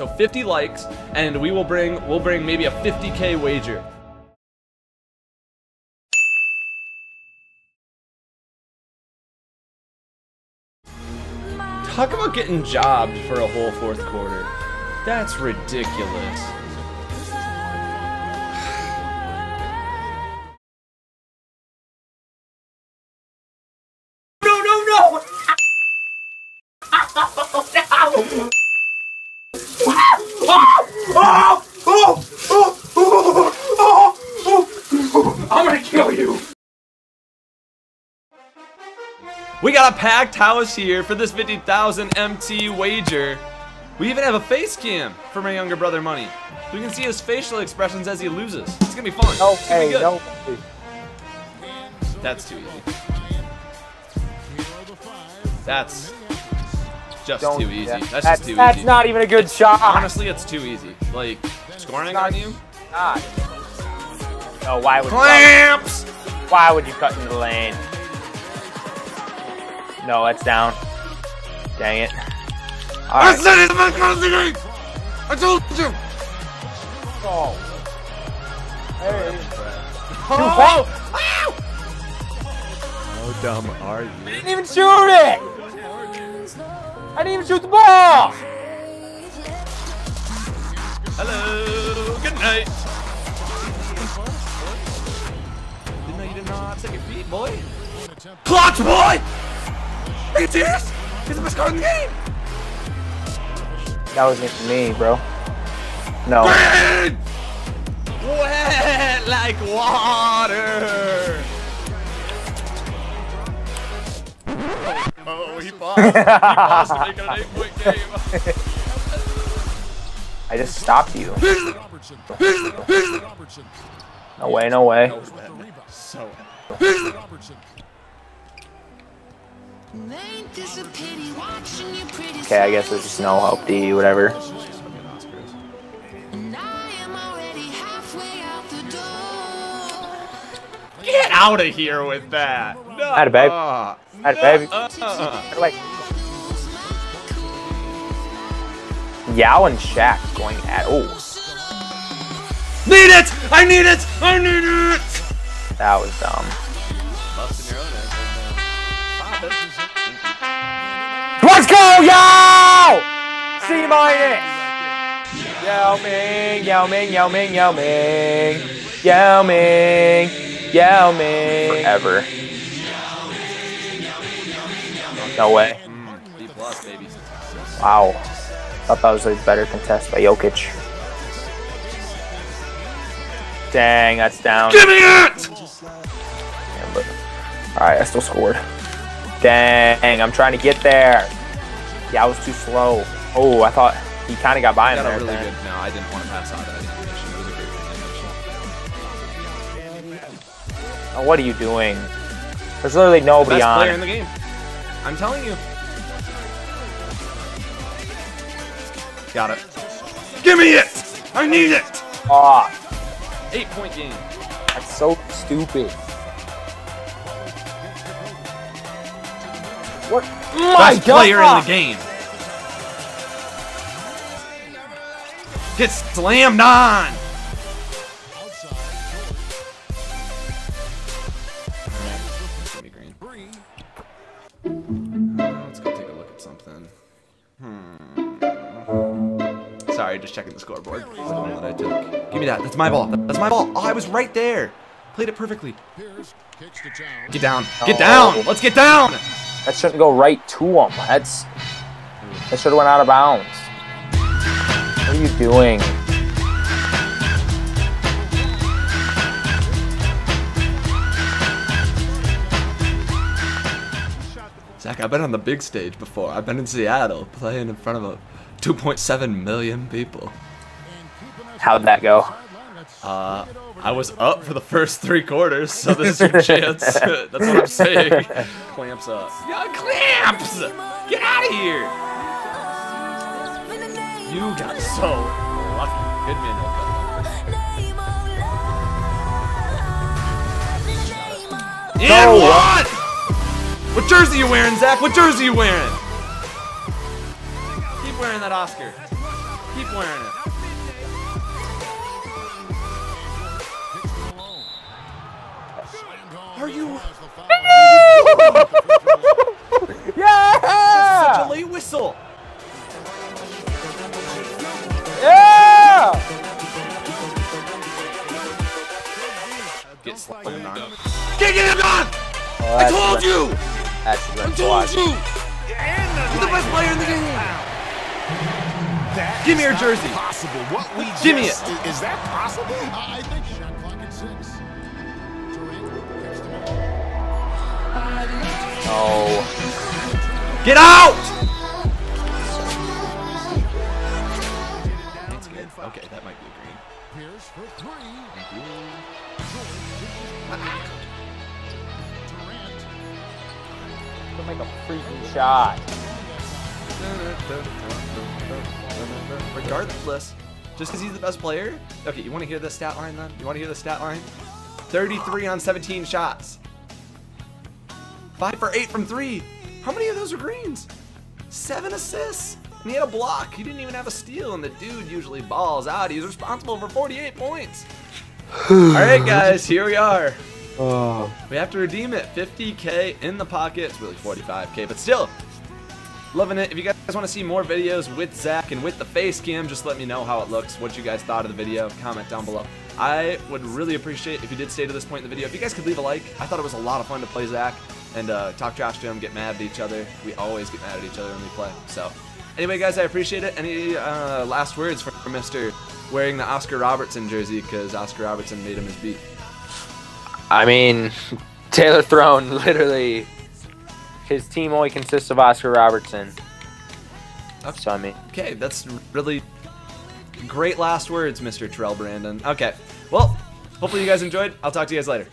So 50 likes, and we will bring we'll bring maybe a 50k wager. Talk about getting jobbed for a whole fourth quarter. That's ridiculous. No, no, no! I'm gonna you! We got a packed house here for this 50,000 MT wager. We even have a face cam for my younger brother Money. We can see his facial expressions as he loses. It's gonna be fun. No It's gonna be way, good. no way. That's too easy. That's just Don't too easy. that. That's, That's, just too that's easy. not even a good shot. Honestly, it's too easy. Like, scoring not- on you? God. No, why would Clamps! why would you cut into the lane? No, that's down. Dang it. All right. said it's my game! I told you! Oh. Hey. Oh! Ow! How dumb are you? I didn't even shoot it. I didn't even shoot the ball. Hello, good night. Know you did not set your feet, boy. Clutch, boy! Are you serious? He's the best card in the game! That wasn't me, bro. No. Red! Wet like water! Oh, he paused. He paused to make an eight-point game. I just stopped you. No way, no way. So Okay, I guess there's just no help D, whatever. Get out of here with that! No. Atta babe. Uh, Atta baby. uh, Like, Yao and Shaq going at. Oh, Need it! I need it! I need it! that was dumb. Busting your own ass. Let's go, Yao! C minus. Yao Ming, Yao Ming, Yao Ming, Yao Ming, Yao Ming, Yao Ming. Forever. No way. Mm, B plus, baby. Wow. Thought that was a better contest by Jokic. Dang, that's down. Give me it! Yeah, but- Alright, I still scored. Dang, I'm trying to get there. Yeah, I was too slow. Oh, I thought he kind of got by I him got there. a really then. good. No, I didn't want to pass on that animation. It was a great animation. Oh, what are you doing? There's literally nobody Best player in the game. I'm telling you. Got it. Give me it! I need it! Oh, Eight point game. that's so stupid. What? My Best player in the game. Get slammed on! Give me green. Let's go take a look at something. Hmm. Sorry, just checking the scoreboard. It's the one that I took. Give me that. That's my ball. That's my ball. Oh, I was right there. Played it perfectly. Get down. Get down. Oh. Let's get down. That shouldn't go right to him. That's that should have went out of bounds. What are you doing? Zach, I've been on the big stage before. I've been in Seattle playing in front of a 2.7 million people. How'd that go? Uh, I was up for the first three quarters, so this is your chance. That's what I'm saying. Clamps up. Yeah, clamps! Get out of here! You got so lucky. Good man, no cut. And No. what? What jersey you wearing, Zach? What jersey you wearing? Keep wearing that Oscar. Keep wearing it. Are you yeah! such a late whistle? Yeah! Get slammed on. Get him on! Oh, I told lit. you! That's I told watch. you! You're the best player in the game! That Give me your not jersey. Possible. What we Give me just- it. Is that possible? I I think shot clock at six. Durant kicks to Miller. Oh. Get out! That's good. Okay, that might be a green. Pierce for three. Thank you. Durant. Don't make a freaking shot. Regardless, just because he's the best player. Okay, you want to hear the stat line then? You want to hear the stat line? 33 on 17 shots. 5 for 8 from 3. How many of those are greens? 7 assists. And he had a block. He didn't even have a steal, and the dude usually balls out. He's responsible for 48 points. Alright, guys, here we are. Oh. We have to redeem it. 50k in the pocket. It's really 45k, but still, loving it. If you guys want to see more videos with Zach and with the face cam, just let me know how it looks, what you guys thought of the video. Comment down below. I would really appreciate if you did stay to this point in the video. If you guys could leave a like, I thought it was a lot of fun to play Zach and uh, talk trash to him, get mad at each other. We always get mad at each other when we play. So, anyway, guys, I appreciate it. Any uh, last words for Mr. wearing the Oscar Robertson jersey because Oscar Robertson made him his beat? I mean, Taylor Throne literally. His team only consists of Oscar Robertson. So I mean, Okay, that's really great last words, Mr. Terrell Brandon. Okay, well, hopefully you guys enjoyed. I'll talk to you guys later.